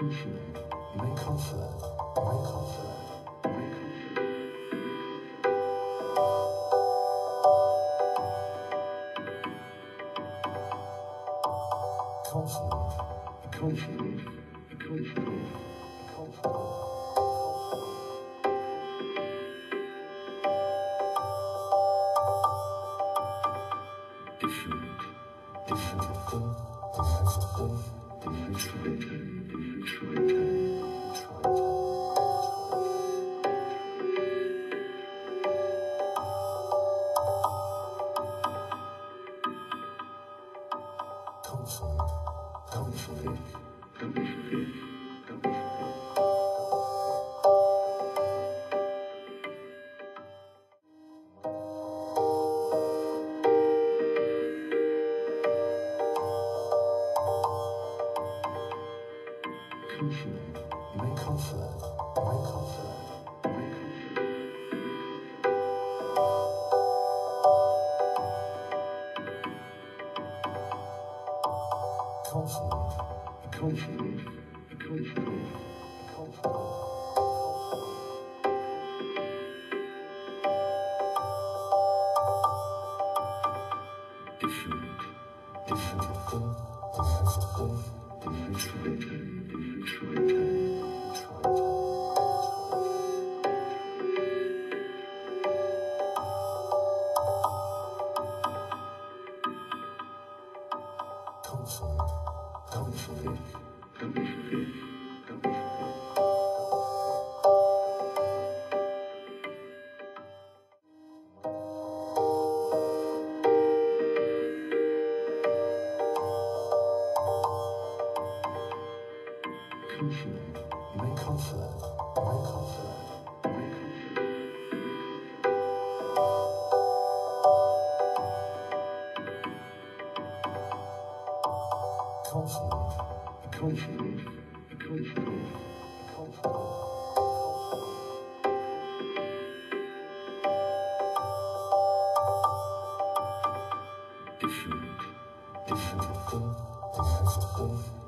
remain confident, remain confident, remain confident. Confident, confident, confident, confident. Different, different, different, different, different, different, different. Confident, confident, confident, confident. Remain confident, remain confident, remain confident. Confident, confident, confident, confident. Different, different, different, different, different, different, different. Confident, confident, confident, confident. Confident, remain confident, remain confident. Confident, confident, confident, confident. Different, different, different, different,